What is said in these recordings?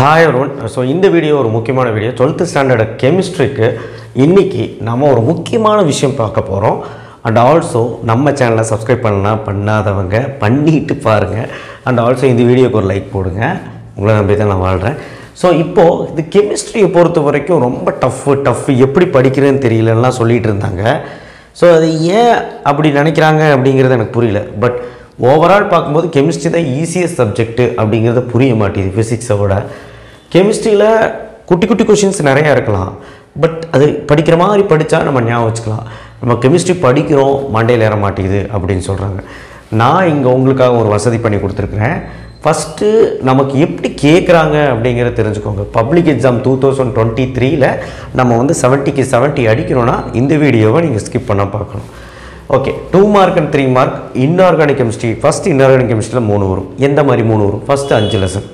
Hi Arun so இந்த video ஒரு முக்கியமான வீடியோ டுவெல்த்து ஸ்டாண்டர்டு கெமிஸ்ட்ரிக்கு இன்றைக்கி நம்ம ஒரு முக்கியமான விஷயம் பார்க்க போகிறோம் அண்ட் ஆல்சோ நம்ம சேனலை சப்ஸ்கிரைப் பண்ணலாம் பண்ணாதவங்க பண்ணிட்டு பாருங்கள் அண்ட் ஆல்சோ இந்த வீடியோக்கு ஒரு லைக் போடுங்க. உங்களை நம்பி தான் நான் வாழ்கிறேன் ஸோ இப்போது இது கெமிஸ்ட்ரியை பொறுத்த வரைக்கும் ரொம்ப டஃப்பு டஃப்பு எப்படி படிக்கிறேன்னு தெரியலலாம் சொல்லிகிட்டு இருந்தாங்க. ஸோ அது ஏன் அப்படி நினைக்கிறாங்க அப்படிங்கிறது எனக்கு புரியல. பட் ஓவரால் பார்க்கும்போது கெமிஸ்ட்ரி தான் ஈஸியஸ்ட் சப்ஜெக்ட்டு அப்படிங்கிறது புரிய மாட்டேங்குது ஃபிசிக்ஸை விட. கெமிஸ்ட்ரியில் குட்டி குட்டி கொஷின்ஸ் நிறையா இருக்கலாம். பட் அது படிக்கிற மாதிரி படித்தா நம்ம ஞாபகம் வச்சுக்கலாம். நம்ம கெமிஸ்ட்ரி படிக்கிறோம் மண்டையில் ஏற மாட்டேங்குது அப்படின்னு சொல்கிறாங்க நான் இங்கே உங்களுக்காக ஒரு வசதி பண்ணி கொடுத்துருக்குறேன். ஃபஸ்ட்டு நமக்கு எப்படி கேட்குறாங்க அப்படிங்கிறத தெரிஞ்சுக்கோங்க. Public exam two thousand twenty த்ரீல நம்ம வந்து செவன்ட்டிக்கு செவன்ட்டி அடிக்கணும்னா இந்த வீடியோவை நீங்கள் ஸ்கிப் பண்ண பார்க்கணும். Okay two mark and three mark inorganic chemistry first inorganic கெமிஸ்ட்ரியில் மூணு வரும். எந்த மாதிரி மூணு வரும்? ஃபஸ்ட்டு அஞ்சு லெசன்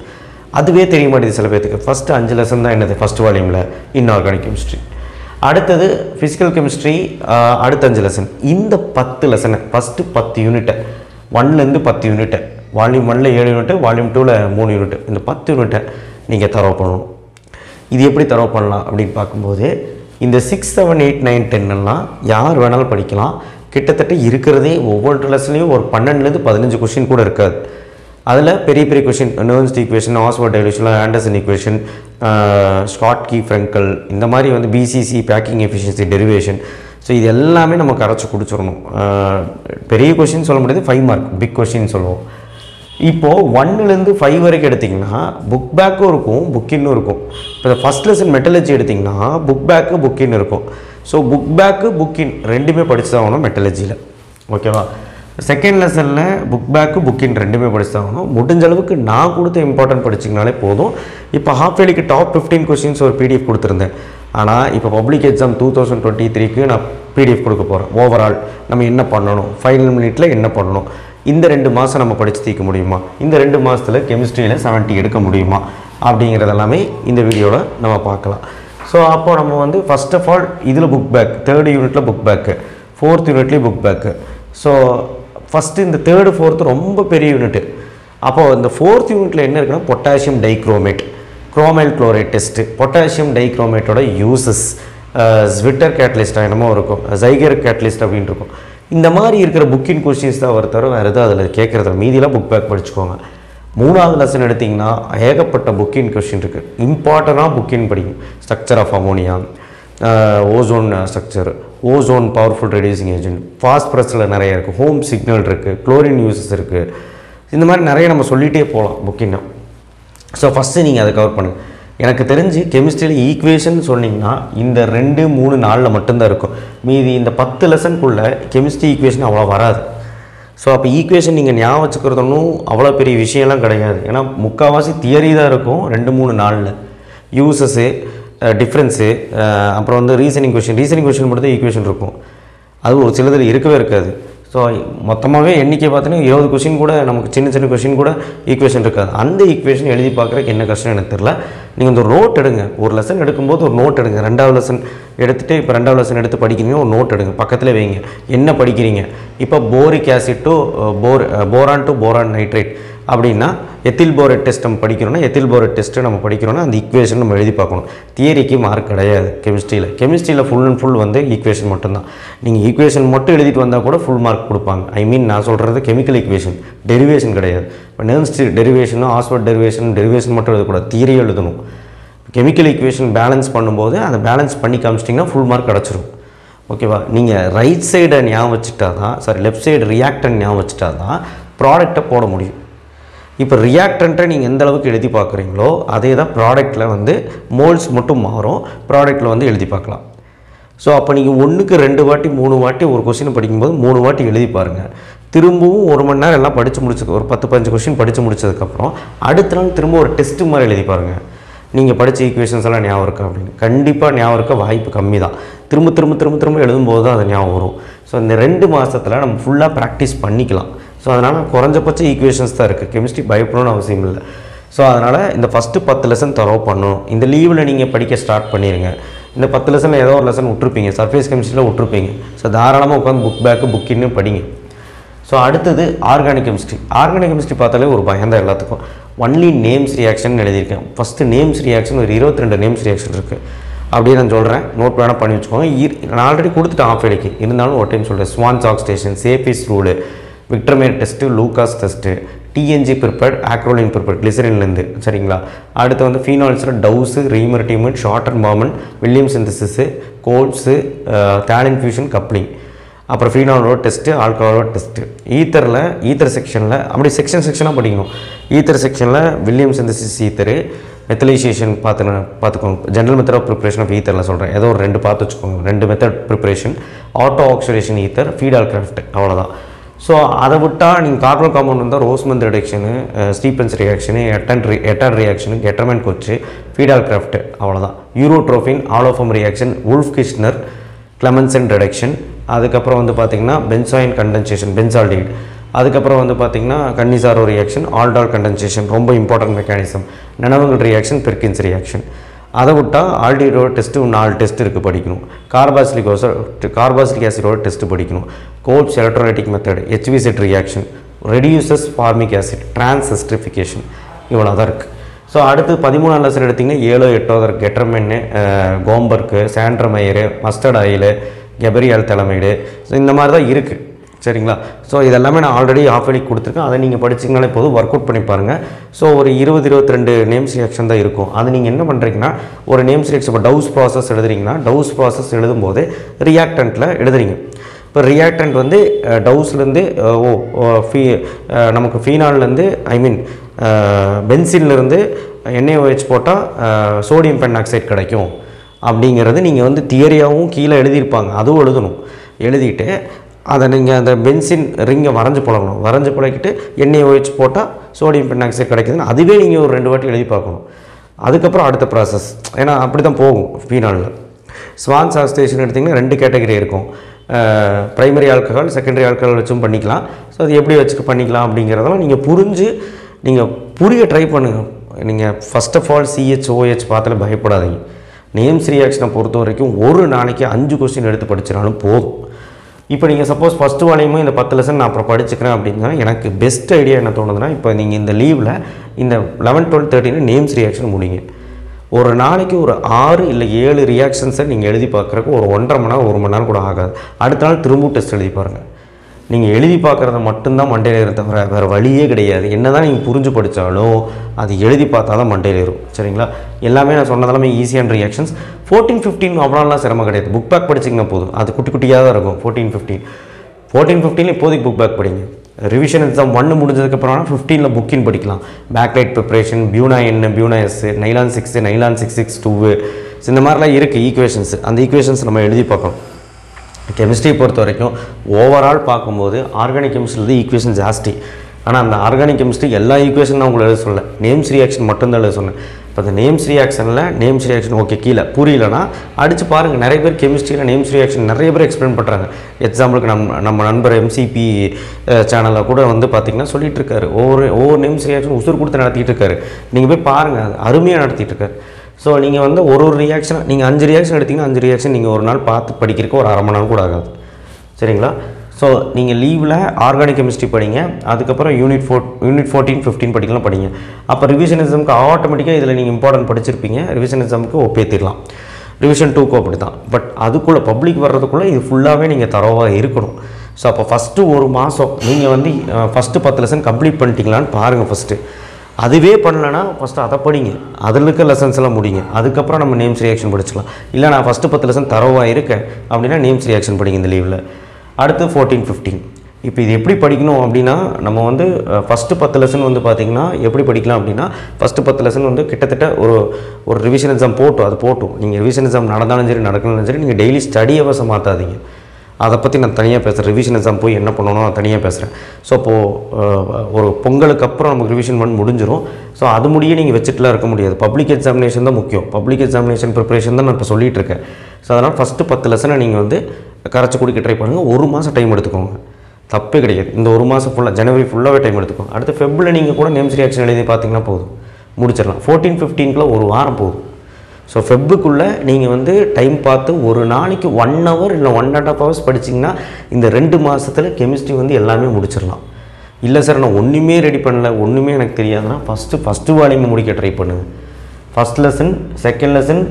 அதுவே தெரிய மாட்டேங்குது சில பேர்த்துக்கு ஃபஸ்ட்டு அஞ்சு லெசன் தான் என்னது? ஃபஸ்ட் வால்யூமில் இன்ஆர்கானிக் கெமிஸ்ட்ரி அடுத்தது ஃபிசிக்கல் கெமிஸ்ட்ரி அடுத்த அஞ்சு லெசன் இந்த பத்து லெசனை ஃபஸ்ட்டு பத்து யூனிட்டை ஒன்லேருந்து பத்து யூனிட்டை வால்யூம் ஒன்னில் ஏழு யூனிட்டு வால்யூம் டூவில் மூணு யூனிட்டு இந்த பத்து யூனிட்டை நீங்கள் தரவு பண்ணணும். இது எப்படி தரவு பண்ணலாம் அப்படின்னு பார்க்கும்போது இந்த சிக்ஸ் செவன் எயிட் நைன் டென்னெல்லாம் யார் வேணாலும் படிக்கலாம். கிட்டத்தட்ட இருக்கிறதே ஒவ்வொரு லெசன்லையும் ஒரு பன்னெண்டுலேருந்து பதினஞ்சு கொஷின் கூட இருக்காது. அதில் பெரிய பெரிய question Nernst equation Ostwald dilution Henderson equation Schottky Frenkel இந்த மாதிரி வந்து BCC packing efficiency derivation so இது எல்லாமே நம்ம கரைச்சி குடிச்சிடணும். பெரிய கொஷின் சொல்ல முடியாது ஃபைவ் மார்க் பிக் கொஷின் சொல்லுவோம். இப்போது ஒன்னுலேருந்து ஃபைவ் வரைக்கும் எடுத்திங்கன்னா புக் பேக்கும் இருக்கும் புக்கின்னு இருக்கும். இப்போ இந்த ஃபஸ்ட் லெசன் மெட்டலஜி எடுத்திங்கன்னா புக் பேக்கு புக்கின்னு இருக்கும். ஸோ புக் பேக்கு புக்கின் ரெண்டுமே படிச்சு தான் ஆகணும் மெட்டலஜியில் ஓகேவா செகண்ட் லெசனில் புக் பேக்கு புக்கின் ரெண்டுமே படிச்சாகணும். முடிஞ்ச அளவுக்கு நான் கொடுத்த இம்பார்ட்டன்ட் படிச்சிங்கனாலே போதும். இப்போ ஹாஃப் இயர்லிக்கு டாப் ஃபிஃப்டீன் கொஸ்டின்ஸ் ஒரு பிடிஎஃப் கொடுத்துருந்தேன். ஆனால் இப்போ public exam two thousand twenty த்ரீக்கு நான் பிடிஎஃப் கொடுக்க போகிறேன் ஓவரால் நம்ம என்ன பண்ணணும்? ஃபைனல் மினிட்ல என்ன பண்ணணும்? இந்த ரெண்டு மாதம் நம்ம படித்து தீர்க்க முடியுமா? இந்த ரெண்டு மாதத்தில் கெமிஸ்ட்ரியில் 70 எடுக்க முடியுமா? அப்படிங்கிறது எல்லாமே இந்த வீடியோவில் நம்ம பார்க்கலாம். ஸோ அப்போது நம்ம வந்து ஃபர்ஸ்ட் ஆஃப் ஆல் இதில் புக் பேக் தேர்ட் யூனிட்டில் புக் பேக்கு ஃபோர்த் யூனிட்லேயும் புக் பேக்கு ஸோ ஃபஸ்ட்டு இந்த தேர்டு ஃபோர்த்து ரொம்ப பெரிய யூனிட்டு அப்போது இந்த ஃபோர்த் யூனிட்டில் என்ன இருக்குன்னா potassium dichromate chromyl chloride test potassium டைக்ரோமேட்டோட uses ஸ்விட்டர் கேட்டலிஸ்ட் என்னமோ இருக்கும். ஜைகர் கேட்டலிஸ்ட் அப்படின்னு இருக்கும். இந்த மாதிரி இருக்கிற புக்கின் கொஷின்ஸ் தான் ஒருத்தர் வேறு எதுவும் அதில் கேட்குறத மீதியெல்லாம் புக் பேக் படிச்சுக்கோங்க. மூணாவது லெசன் எடுத்திங்கன்னா ஏகப்பட்ட புக்கின் கொஷின் இருக்குது இம்பார்ட்டனாக புக்கின் படிக்கும் structure of ammonia ozone structure ozone powerful reducing agent. ஃபாஸ்பரஸில் நிறைய இருக்குது ஹோம் சிக்னல் இருக்குது குளோரின் யூசஸ் இருக்குது இந்த மாதிரி நிறைய நம்ம சொல்லிகிட்டே போகலாம் புக்கின்னா ஸோ ஃபஸ்ட்டு நீங்கள் அதை கவர் பண்ணுங்கள் எனக்கு தெரிஞ்சு கெமிஸ்ட்ரியில் ஈக்குவேஷன் சொன்னீங்கன்னா இந்த ரெண்டு மூணு நாளில் மட்டும்தான் இருக்கும். மீதி இந்த பத்து லெசனுக்குள்ளே கெமிஸ்ட்ரி ஈக்குவேஷன் அவ்வளோ வராது. ஸோ அப்போ ஈக்குவேஷன் நீங்கள் ஞாபகம் வச்சுக்கிறதுனும் அவ்வளோ பெரிய விஷயம்லாம் கிடையாது. ஏன்னா முக்கால்வாசி தியரி தான் இருக்கும் ரெண்டு மூணு நாளில் யூசஸ்ஸு டிஃப்ரென்ஸு அப்புறம் வந்து ரீசனிங் கொஷின் ரீசனிங் கொஷின் மட்டும் தான் ஈக்குவேஷன் இருக்கும். அது ஒரு சிலதில் இருக்கவே இருக்காது. ஸோ மொத்தமாகவே எண்ணிக்கை பார்த்தீங்கன்னா இருபது கொஷின் கூட நமக்கு சின்ன சின்ன கொஷின் கூட ஈக்குவேஷன் இருக்காது. அந்த ஈக்குவேஷன் எழுதி பார்க்குறக்கு என்ன கஷ்டம் எனக்கு தெரில நீங்கள் இந்த ஒரு நோட் எடுங்க. ஒரு லெசன் எடுக்கும்போது ஒரு நோட் எடுங்க. ரெண்டாவது லெசன் எடுத்துகிட்டு இப்போ ரெண்டாவது லெசன் எடுத்து படிக்கிறீங்க ஒரு நோட் எடுங்க. பக்கத்தில் வைங்க. என்ன படிக்கிறீங்க? இப்போ போரிக் ஆசிட் டு போர் போரான் டு போரான் நைட்ரேட் அப்படின்னா எத்தில் போரேட் டெஸ்ட் நம்ம படிக்கிறோன்னா எத்தில் போரேட் டெஸ்ட்டு நம்ம படிக்கிறோன்னா அந்த ஈக்குவேஷன் நம்ம எழுதி பார்க்கணும். தியரிக்கு மார்க் கிடையாது கெமிஸ்ட்ரியில் கெமிஸ்ட்ரியில் ஃபுல் அண்ட் ஃபுல் வந்து ஈக்குவேஷன் மட்டும்தான். நீங்கள் ஈக்குவேஷன் மட்டும் எழுதிட்டு வந்தால் கூட ஃபுல் மார்க் கொடுப்பாங்க. ஐ மீன் நான் சொல்கிறது கெமிக்கல் ஈக்குவேஷன் டெரிவேஷன் கிடையாது. இப்போ நெர்ன்ஸ்ட் டெரிவேஷனும் ஆஸ்வர்ட் டெரிவேஷன் டெரிவேஷன் மட்டும் எழுதக்கூடாது. தியரி எழுதணும். கெமிக்கல் ஈக்குவேஷன் பேலன்ஸ் பண்ணும்போது அதை பேலன்ஸ் பண்ணி காமிச்சிட்டிங்கன்னா ஃபுல் மார்க் கிடச்சிரும். ஓகேவா நீங்கள் ரைட் சைடை ஞாபகம் வச்சுட்டா தான் சாரி லெஃப்ட் சைடு ரியாக்டன் ஞாபகம் வச்சுட்டா தான் ப்ராடக்டை போட முடியும். இப்போ ரியாக்டன்ட்டை நீங்கள் எந்த அளவுக்கு எழுதி பார்க்குறீங்களோ அதே தான் ப்ராடக்ட்டில் வந்து மோல்ஸ் மட்டும் மாறும். ப்ராடக்ட்டில் வந்து எழுதி பார்க்கலாம். ஸோ அப்போ நீங்கள் ஒன்றுக்கு ரெண்டு வாட்டி மூணு வாட்டி ஒரு கொஸ்டின் படிக்கும்போது மூணு வாட்டி எழுதி பாருங்கள் திரும்பவும் ஒரு மணி நேரம் எல்லாம் படித்து முடிச்சது ஒரு பத்து பதினஞ்சு கொஸ்டின் படித்து முடிச்சதுக்கப்புறம் அடுத்த நாள் திரும்ப ஒரு டெஸ்ட் மாதிரி எழுதி பாருங்கள் நீங்கள் படித்த ஈக்குவேஷன்ஸ் எல்லாம் ஞாபகம் இருக்கா அப்படின்னு. கண்டிப்பாக ஞாபகம் இருக்க வாய்ப்பு கம்மி தான் திரும்ப திரும்ப திரும்ப திரும்ப எழுதும்போது தான் அது ஞாபகம் வரும். ஸோ இந்த ரெண்டு மாதத்தில் நம்ம ஃபுல்லாக ப்ராக்டிஸ் பண்ணிக்கலாம். ஸோ அதனால் குறைஞ்சபட்ச ஈக்குவேஷன்ஸ் தான் இருக்குது கெமிஸ்ட்ரி பயப்படணும்னு அவசியம் இல்லை. ஸோ அதனால் இந்த ஃபஸ்ட்டு பத்து லெசன் தரவு பண்ணணும். இந்த லீவில் நீங்கள் படிக்க ஸ்டார்ட் பண்ணிடுங்க இந்த பத்து லெசனில் ஏதோ ஒரு லெசன் விட்ருப்பீங்க சர்ஃபேஸ் கெமிஸ்ட்ரியில் விட்ருப்பீங்க ஸோ தாராளமாக உட்காந்து புக் பேக்கு புக்கின்னு படிங்க. ஸோ அடுத்தது ஆர்கானிக் கெமிஸ்ட்ரி ஆர்கானிக் கெமிஸ்ட்ரி பார்த்தாலே ஒரு பயம் தான் எல்லாத்துக்கும். ஒன்லி நேம்ஸ் ரியாக்ஷன் எழுதியிருக்கேன். ஃபஸ்ட்டு நேம்ஸ் ரியாக்ஷன் ஒரு இருபத்தி ரெண்டு நேம்ஸ் ரியாக்ஷன் இருக்குது அப்படியே நான் சொல்கிறேன் நோட் வேணால் பண்ணி வச்சுக்கோங்க. நான் ஆல்ரெடி கொடுத்துட்டேன் ஆஃப் எடிக்கு இருந்தாலும் ஒரு டைம் சொல்கிறேன் Swern's oxidation Saytzeff's rule Victor Meyer test Lucas test TNG prepared acrolein prepared கிளிசரின்லேருந்து சரிங்களா? அடுத்து வந்து ஃபீனால்ஸில் Dow's Reimer Tiemann short and Williamson synthesis Kolbe's phthalein fusion coupling அப்புறம் ஃபீனாலோட டெஸ்ட்டு ஆல்கஹாலோட டெஸ்ட்டு ஈத்தரில் ஈத்தர் செக்ஷனில் அப்படி செக்ஷன் செக்ஷனாக படிக்கணும். ஈத்தர் செக்ஷனில் வில்லியம் சிந்தசிஸ் ஈத்தரு மெத்தலைசேஷன் பார்த்து பார்த்துக்கோங்க. General method of preparation of ஈத்தரில் சொல்கிறேன் ஏதோ ஒரு ரெண்டு பார்த்து வச்சுக்கோங்க. ரெண்டு method preparation auto oxidation ether Friedel Crafts அவ்வளோதான் ஸோ அதை விட்டால் நீங்கள் கார்பன் காம்பவுண்ட் வந்தால் ரோஸ்மந்த் ரிடக்ஷனு ஸ்டீபன்ஸ் ரியாக்ஷனு எட்டன் ரி எட்டான் reaction Gattermann Koch Friedel Crafts அவ்வளோதான் urotropine haloform reaction Wolff Kishner Clemmensen reduction அதுக்கப்புறம் வந்து பார்த்திங்கன்னா பென்சாயின் கண்டென்சேஷன் பென்சால்டிட் அதுக்கப்புறம் வந்து பார்த்திங்கன்னா கன்னிசாரோ ரியாக்ஷன் ஆல்டால் கண்டென்சேஷன் ரொம்ப இம்பார்ட்டன்ட் மெக்கானிசம் நனவங்கள் ரியாக்ஷன் பெர்கின்ஸ் ரியாக்ஷன் அதை விட்டால் ஆல்டிஹைடோட டெஸ்ட்டு நாலு டெஸ்ட் இருக்குது படிக்கணும். கார்பாசிலிக் கார்பாசிலிக் ஆசிடோட டெஸ்ட்டு படிக்கணும். Kolbe's electrolytic method HVZ reaction reduces formic acid transesterification இவ்வளோ தான் இருக்குது ஸோ அடுத்து பதிமூணாம் லெசன் எடுத்திங்கன்னா ஏழோ எட்டோ தான் கெட்டர்மென்னு Gomberg Sandmeyer mustard oil Gabriel phthalimide so இந்த மாதிரி தான் இருக்குது சரிங்களா? ஸோ இதெல்லாமே நான் ஆல்ரெடி ஆஃப் பண்ணி கொடுத்துருக்கேன். அதை நீங்கள் படிச்சிங்கனாலே போதும். ஒர்க் அவுட் பண்ணி பாருங்கள் ஸோ ஒரு இருபது இருபத்தி ரெண்டு நேம் செலெக்ஷன் தான் இருக்கும். அது நீங்கள் என்ன பண்ணுறீங்கன்னா ஒரு நேம்ஸ் செலெக்ஷன் இப்போ டவுஸ் ப்ராசஸ் எழுதுறீங்கன்னா டவுஸ் ப்ராசஸ் எழுதும்போது ரியாக்டண்ட்டில் எழுதுறீங்க. இப்போ ரியாக்டன்ட் வந்து டவுஸ்லேருந்து ஓ ஓ, ஃபீ நமக்கு ஃபீனால்லேருந்து ஐ மீன் பென்சின்லேருந்து NaOH போட்டால் சோடியம் பென்னாக்சைடு கிடைக்கும். அப்படிங்கிறது நீங்கள் வந்து தியரியாகவும் கீழே எழுதியிருப்பாங்க. அதுவும் எழுதணும். எழுதிட்டு அதை நீங்கள் அந்த பென்சின் ரிங்கை வரைஞ்சி பழகணும் வரைஞ்சி பழகிட்டு NaOH போட்டால் சோடியம் பென்னாக்சைடு கிடைக்குதுன்னு அதுவே நீங்கள் ஒரு ரெண்டு வாட்டி எழுதி பார்க்கணும். அதுக்கப்புறம் அடுத்த ப்ராசஸ் ஏன்னா அப்படி தான் போகும் ஃபீனாலில் ஸ்வான்ஸ் சாஸ்டேஷன் எடுத்திங்கன்னா ரெண்டு கேட்டகரி இருக்கும். ப்ரைமரி ஆல்கஹால் செகண்டரி ஆல்கஹால் வச்சும் பண்ணிக்கலாம். ஸோ அது எப்படி வச்சுக்க பண்ணிக்கலாம் அப்படிங்கிறதெல்லாம் நீங்கள் புரிஞ்சு நீங்கள் புரிய ட்ரை பண்ணுங்கள் நீங்கள் first of all CHOH OH பயப்படாதீங்க. நேம்ஸ் ரியாக்ஷனை பொறுத்த வரைக்கும் ஒரு நாளைக்கு அஞ்சு கொஸ்டின் எடுத்து படிச்சினாலும் போதும். இப்போ நீங்கள் சப்போஸ் ஃபஸ்ட்டு வாலையுமே இந்த பத்து லெசன் நான் அப்புறம் படிச்சுக்கிறேன் அப்படின்னா எனக்கு பெஸ்ட் ஐடியா என்ன தோணுதுன்னா இப்போ நீங்கள் இந்த லீவில் இந்த லெவன் டுவெல் தேர்ட்டின்னு நேம்ஸ் ரியாக்ஷன் முடிங்க. ஒரு நாளைக்கு ஒரு ஆறு இல்லை ஏழு ரியாக்ஷன்ஸை நீங்கள் எழுதி பார்க்குறக்கு ஒரு ஒன்றரை மணி நேரம் ஒரு மணி நேரம் கூட ஆகாது. அடுத்த நாள் திரும்பவும் டெஸ்ட் எழுதி பாருங்கள் நீங்கள் எழுதி பார்க்குறத மட்டும்தான் மண்டையில் ஏறும் தவிர வேறு வழியே கிடையாது. என்ன தான் நீங்கள் புரிஞ்சு படித்தாலும் அது எழுதி பார்த்தா தான் மண்டையில் ஏறும். சரிங்களா? எல்லாமே நான் சொன்னதெல்லாமே ஈஸியான ரியாக்ஷன்ஸ் ஃபோர்டீன் ஃபிஃப்டீன் அவ்வளோலாம் சிரமம் கிடையாது. புக் பேக் படிச்சிங்கன்னா போதும். அது குட்டி குட்டியாக தான் இருக்கும். ஃபோர்டீன் ஃபிஃப்டீன் ஃபோர்டீன் ஃபிஃப்டீன் இப்போதைக்கு புக் பேக் படிங்க. ரிவிஷன் எக்ஸாம் ஒன்று முடிஞ்சதுக்கப்புறம் ஃபிஃப்டீனில் புக்கின் படிக்கலாம். பேக்லைட் ப்ரிப்பரேஷன் பியூனா என்ன Buna S nylon six nylon six six two இந்த மாதிரிலாம் இருக்குது ஈக்குவேஷன்ஸ் அந்த ஈக்குவேஷன்ஸ் நம்ம எழுதி பார்க்கணும். கெமிஸ்ட்ரி பொறுத்த வரைக்கும் ஓவரால் பார்க்கும்போது ஆர்கானிக் கெமிஸ்ட்ரியில் ஈக்குவேஷன் ஜாஸ்தி. ஆனால் அந்த ஆர்கானிக் கெமிஸ்ட்ரி எல்லா ஈக்குவேஷன் நான் உங்களை எழுத சொல்லலை நேம்ஸ் ரியாக்ஷன் மட்டும்தான் எழுத சொன்னேன். இப்போ அந்த நேம்ஸ் ரியாக்ஷனில் நேம்ஸ் ரியாக்ஷன் ஓகே கீழே. புரியலனா அடித்து பாருங்கள் நிறைய பேர் கெமிஸ்ட்ரியில் நேம்ஸ் ரியாக்ஷன் நிறைய பேர் எக்ஸ்பிளைன் பண்ணுறாங்க எக்ஸாம்பிளுக்கு நம் நம்ம நண்பர் எம்சிபி சேனலில் கூட வந்து பார்த்திங்கன்னா சொல்லிட்டு இருக்காரு. ஒவ்வொரு ஒவ்வொரு நேம்ஸ் ரியாக்ஷன் உசுர் கொடுத்து நடத்திட்டு இருக்காரு. நீங்கள் போய் பாருங்கள் அது அருமையாக நடத்திட்டு இருக்காரு. ஸோ நீங்கள் வந்து ஒரு ஒரு ரியாக்ஷன் நீங்கள் அஞ்சு ரியாக்ஷன் எடுத்திங்கன்னா அஞ்சு ரியாக்ஷன் நீங்கள் ஒரு நாள் பார்த்து படிக்கிறதுக்கு ஒரு அரை மணி நேரம் கூட ஆகாது. சரிங்களா? ஸோ நீங்கள் லீவில் ஆர்கானிக் கெமிஸ்ட்ரி படிங்க. அதுக்கப்புறம் unit four unit fourteen fifteen படிக்கலாம் படிங்க. அப்போ ரிவிஷனிசம்க்கு ஆட்டோமேட்டிக்காக இதில் நீங்கள் இம்பார்ட்டன்ட் படிச்சிருப்பீங்க. ரிவிஷனிசம்க்கு ஒப்பேத்திடலாம் ரிவிஷன் டூக்கும் அப்படி தான் பட் அதுக்குள்ளே பப்ளிக் வர்றதுக்குள்ளே இது ஃபுல்லாகவே நீங்கள் தரவாக இருக்கணும். ஸோ அப்போ ஃபஸ்ட்டு ஒரு மாதம் நீங்கள் வந்து ஃபஸ்ட்டு பத்து லெசன் கம்ப்ளீட் பண்ணிட்டீங்களான்னு பாருங்கள் ஃபஸ்ட்டு அதுவே பண்ணலன்னா ஃபஸ்ட்டு அதை படிங்க. அதில் இருக்க லெசன்ஸ் எல்லாம் முடிங்க. அதுக்கப்புறம் நம்ம நேம்ஸ் ரியாக்ஷன் படிச்சுக்கலாம். இல்லை நான் ஃபஸ்ட்டு பத்து லெசன் தரவாக இருக்கேன் அப்படின்னா நேம்ஸ் ரியாக்ஷன் படிங்க இந்த லீவில் அடுத்து ஃபோர்டீன் ஃபிஃப்டீன் இப்போ இது எப்படி படிக்கணும் அப்படின்னா நம்ம வந்து ஃபஸ்ட்டு பத்து லெசன் வந்து பார்த்திங்கன்னா எப்படி படிக்கலாம் அப்படின்னா ஃபஸ்ட்டு பத்து லெசன் வந்து கிட்டத்தட்ட ஒரு ஒரு ரிவிஷன் எக்ஸாம் போட்டோம். அது போட்டோம். நீங்கள் ரிவிஷன் எக்ஸாம் நடந்தாலும் சரி நடக்கணும் சரி நீங்கள் டெய்லி ஸ்டடி அவசம் மாற்றாதீங்க அதை பற்றி நான் தனியாக பேசுகிறேன் ரிவிஷன் எக்ஸாம் போய் என்ன பண்ணணும் நான் தனியாக பேசுகிறேன் ஸோ இப்போது ஒரு பொங்கலுக்கு அப்புறம் நமக்கு ரிவிஷன் பண்ணி முடிஞ்சிடும் ஸோ அது முடியே நீங்கள் வச்சுட்டுலாம் இருக்க முடியாது. பப்ளிக் எக்ஸாமினேஷன் தான் முக்கியம். பப்ளிக் எக்ஸாமினேஷன் ப்ரிப்பரேஷன் தான் நான் இப்போ சொல்லிகிட்டு இருக்கேன். ஸோ அதனால் ஃபஸ்ட்டு பத்து லெசனை நீங்கள் வந்து கரைச்சி குடிக்க ட்ரை பண்ணுங்கள் ஒரு மாதம் டைம் எடுத்துக்கோங்க. தப்பே கிடையாது. இந்த ஒரு மாதம் ஃபுல்லாக ஜனவரி ஃபுல்லாகவே டைம் எடுத்துக்கோங்க. அடுத்து ஃபெப்ரில் நீங்கள் கூட நேம்ஸ் ரியாக்ஷன் எழுதி பார்த்தீங்கன்னா போதும். முடிச்சிடலாம். ஃபோர்டீன் ஃபிஃப்டீன்குள்ள ஒரு வாரம் போதும். ஸோ ஃபெப்புக்குள்ளே நீங்கள் வந்து டைம் பார்த்து ஒரு நாளைக்கு ஒன் ஹவர் இல்லை ஒன் அண்ட் ஹாஃப் ஹவர்ஸ் படிச்சிங்கன்னா இந்த ரெண்டு மாதத்தில் கெமிஸ்ட்ரி வந்து எல்லாமே முடிச்சிடலாம். இல்லை சார் நான் ஒன்றுமே ரெடி பண்ணல ஒன்றுமே எனக்கு தெரியாதுன்னா ஃபஸ்ட்டு ஃபஸ்ட்டு வால்யூமை முடிக்க ட்ரை பண்ணுங்கள் first lesson second lesson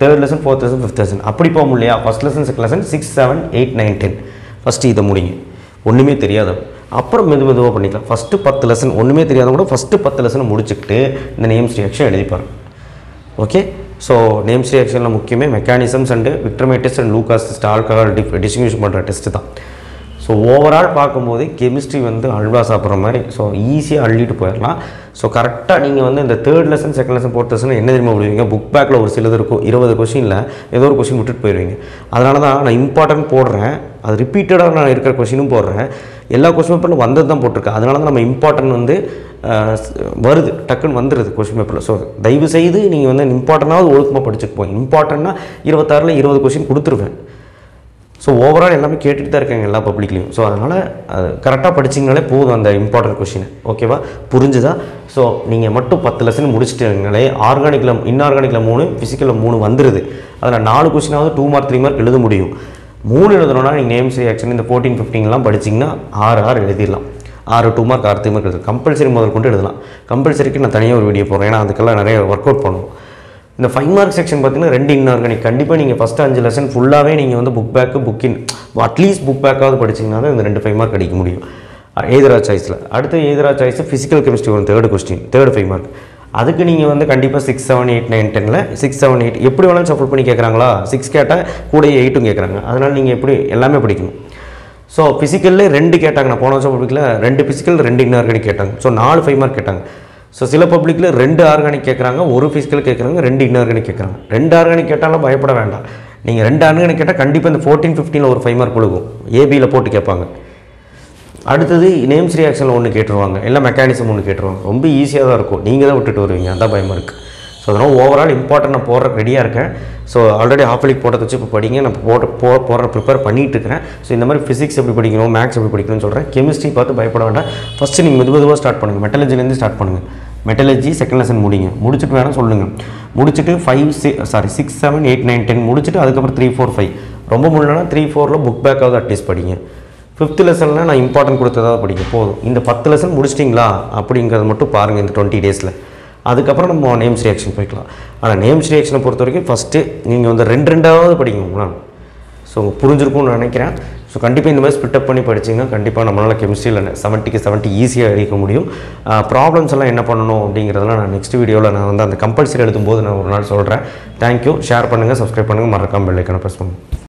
third lesson fourth lesson fifth lesson அப்படி போக முடியலையா first lesson second lesson six seven eight nine ten first இதை முடிங்க. ஒன்றுமே தெரியாத. அப்புறம் மெது மெதுவாக பண்ணிக்கலாம். ஃபஸ்ட்டு பத்து லெசன் ஒன்றுமே தெரியாத கூட ஃபஸ்ட்டு பத்து லெசனை முடிச்சுக்கிட்டு இந்த நேம்ஸ் ரியாக்ஷன் எழுதிப்பாரு ஓகே ஸோ நேம்ஸ் ரியாக்ஷனில் முக்கியமே mechanisms and விக்ட்ரமேட்டிஸ் and Lucas test alcohol diff distinction பண்ணுற டெஸ்ட்டு தான். ஸோ ஓவரால் பார்க்கும்போது கெமிஸ்ட்ரி வந்து அல்வா சாப்பிட்ற மாதிரி ஸோ ஈஸியாக அள்ளிட்டு போயிடலாம். ஸோ கரெக்டாக நீங்கள் வந்து இந்த third lesson second lesson fourth lesson என்ன தெரியுமா விடுவீங்க? புக் பேக்கில் ஒரு சிலது இருக்கும். இருபது கொஷினில் ஏதோ ஒரு கொஷின் விட்டுட்டு போயிடுவீங்க அதனால தான் நான் இம்பார்ட்டன்ட் போடுறேன். அது ரிப்பீட்டடாக நான் இருக்கிற கொஷினும் போடுறேன். எல்லா கொஷின் பேப்பரில் வந்தது தான் போட்டிருக்கேன். அதனால தான் நம்ம இம்பார்ட்டன்ட் வந்து வருது டக்குன்னு வந்துடுது கொஷின் பேப்பரில் ஸோ தயவு செய்து நீங்கள் வந்து இம்பார்ட்டனாவது ஒழுக்கமாக படிச்சுட்டு போங்க. இம்பார்ட்டன்னா இருபத்தாறில் இருபது கொஷின் கொடுத்துருவேன். ஸோ ஓவரால் எல்லாமே கேட்டுட்டு தான் இருக்காங்க எல்லா பப்ளிக்லேயும் ஸோ அதனால் அது கரெக்டாக படிச்சிங்கனாலே போதும் அந்த இம்பார்ட்டன்ட் கொஷின் ஓகேவா புரிஞ்சுதா? ஸோ நீங்கள் மட்டும் பத்து லெசன் முடிச்சிட்டீங்களே ஆர்கானிக்கில் இன்ஆர்கானிக்கில் மூணு ஃபிசிக்கலில் மூணு வந்துடுது அதில் நாலு கொஷினாவது டூ மார்க் த்ரீ மார்க் எழுத முடியும். மூணு எழுதணும்னா நீங்கள் நேம்ஸ் ரியாக்ஷன் இந்த ஃபோர்டீன் ஃபிஃப்டீன்லாம் படிச்சிங்கன்னா ஆறு ஆறு எழுதிடலாம். ஆறு டூ மார்க் ஆறு த்ரீ மார்க் எழுதலாம் கம்பல்சரி முதல் கொண்டு எழுதலாம். கம்பல்சரிக்கு நான் தனியாக ஒரு வீடியோ போடுறேன். ஏன்னா அதுக்கெல்லாம் நிறைய ஒர்க் அவுட் பண்ணுவோம் இந்த ஃபைவ் மார்க் செக்ஷன் பார்த்தீங்கன்னா ரெண்டு இன்ஆர்கானிக் கண்டிப்பாக நீங்கள் ஃபஸ்ட்டு அஞ்சு லெசன் ஃபுல்லாகவே நீங்கள் வந்து புக் பேக்கு புக்கின் அட்லீஸ்ட் புக் பேக்காவது படிச்சிங்கன்னா தான் இந்த ரெண்டு ஃபைவ் மார்க் அடிக்க முடியும். ஏதரா சாய்ஸில் அடுத்து either or choice physical chemistry வரும் third question third five mark அதுக்கு நீங்கள் வந்து கண்டிப்பாக சிக்ஸ் செவன் எயிட் நைன் டெனில் சிக்ஸ் செவன் எயிட் எப்படி வேணாலும் சப்போர்ட் பண்ணி கேட்குறாங்களா சிக்ஸ் கேட்டால் கூட எயிட்டும் கேட்குறாங்க அதனால் நீங்கள் எப்படி எல்லாமே படிக்கணும். ஸோ ஃபிசிக்கல்லே ரெண்டு கேட்டாங்க நான் போன வருஷம் பப்ளிக்கில் ரெண்டு ஃபிசிக்கல் ரெண்டு இன்ஆர்கானிக் கேட்டாங்க. ஸோ நாலு ஃபைவ் மார்க் கேட்டாங்க. ஸோ சில பப்ளிக்கில் ரெண்டு ஆர்கானிக் கேட்குறாங்க ஒரு ஃபிசிக்கல் கேட்குறாங்க ரெண்டு இன்ஆர்கானிக் கேட்குறாங்க ரெண்டு ஆர்கானிக் கேட்டாலும் பயப்பட வேண்டாம். நீங்கள் ரெண்டு ஆர்கானிக் கேட்டால் கண்டிப்பாக இந்த ஃபோர்டீன் ஃபிஃப்டீனில் ஒரு ஃபைவ் மார்க் கொடுக்கும் ஏபியில் போட்டு கேட்பாங்க. அடுத்தது நேம்ஸ் ரியாக்ஷனில் ஒன்று கேட்டுருவாங்க. இல்லை மெக்கானிசம் ஒன்று கேட்டுருவாங்க. ரொம்ப ஈஸியாக தான் இருக்கும். நீங்கள் தான் விட்டுட்டு வருவீங்க. அதான் பயமாக இருக்குது ஸோ அதனால் ஓவரால் இம்பார்ட்டன்ட் நான் போடுறக்கு ரெடியாக இருக்கேன். ஸோ ஆல்ரெடி ஹாஃப் லீக் போட்டதை வச்சு இப்போ படிங்க. நான் போட்டு போ போடுற ப்ரிப்பேர் பண்ணிகிட்டு இருக்கிறேன். ஸோ இந்த மாதிரி ஃபிசிக்ஸ் எப்படி படிக்கணும் மேக்ஸ் எப்படி படிக்கணும்னு சொல்கிறேன் கெமிஸ்ட்ரி பார்த்து பயப்பட வேண்டாம். ஃபஸ்ட்டு நீங்கள் மெது மெதுவாக ஸ்டார்ட் பண்ணுங்கள் மெட்டலஜிலேருந்து ஸ்டார்ட் பண்ணுங்கள் மெட்டலஜி செகண்ட் லெசன் முடிங்க. முடிச்சுட்டு வேணால் சொல்லுங்கள் முடிச்சுட்டு five C sorry six seven eight nine ten முடிச்சுட்டு அதுக்கப்புறம் த்ரீ ஃபோர் ஃபைவ் ரொம்ப முடியலன்னா த்ரீ ஃபோரில் புக் பேக்காவது அட்லீஸ்ட் படிங்க. ஃபிஃப்த்து லெசனில் நான் இம்பார்ட்டன்ட் கொடுத்ததாக படிக்க போதும். இந்த பத்து லெசன் முடிச்சிட்டிங்களா? அப்படிங்கிறத மட்டும் பாருங்கள் இந்த டுவெண்ட்டி டேஸில் அதுக்கப்புறம் நம்ம நேம்ஸ் ரியாக்ஷன் போய்க்கலாம். ஆனால் நேம்ஸ் ரியாக்ஷனை பொறுத்த வரைக்கும் ஃபஸ்ட்டு நீங்கள் வந்து ரெண்டு ரெண்டாவது படிங்க ஸோ புரிஞ்சிருக்கும்னு நினைக்கிறேன். ஸோ கண்டிப்பாக இந்த மாதிரி ஸ்பிட்டப் பண்ணி படிச்சிங்கன்னா கண்டிப்பாக நம்மளால் கெமிஸ்ட்ரியில் செவன்ட்டிக்கு செவன்ட்டி ஈஸியாக அடிக்க முடியும். ப்ராப்ளம்ஸ் எல்லாம் என்ன பண்ணணும் அப்படிங்கிறதெல்லாம் நான் நெக்ஸ்ட் வீடியோவில் நான் வந்து அந்த கம்பல்சரி எழுதும்போது நான் ஒரு நாள் சொல்கிறேன் தேங்க்யூ ஷேர் பண்ணுங்கள் சப்ஸ்கிரைப் பண்ணுங்கள் மறக்காமல் பெல்லைக்கான ப்ரெஸ் பண்ணுங்கள்